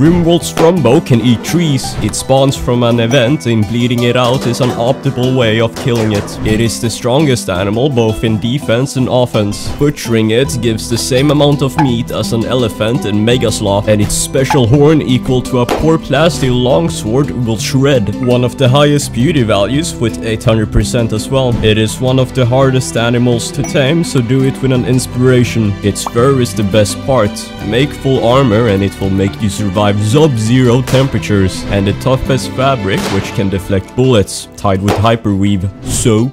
Rimworld Thrumbo can eat trees. It spawns from an event and bleeding it out is an optimal way of killing it. It is the strongest animal both in defense and offense. Butchering it gives the same amount of meat as an elephant and Megasloth and its special horn equal to a poor plasteel longsword will shred. One of the highest beauty values with 800% as well. It is one of the hardest animals to tame so do it with an inspiration. Its fur is the best part. Make full armor and it will make you survive sub-zero temperatures and the toughest fabric which can deflect bullets tied with hyperweave. So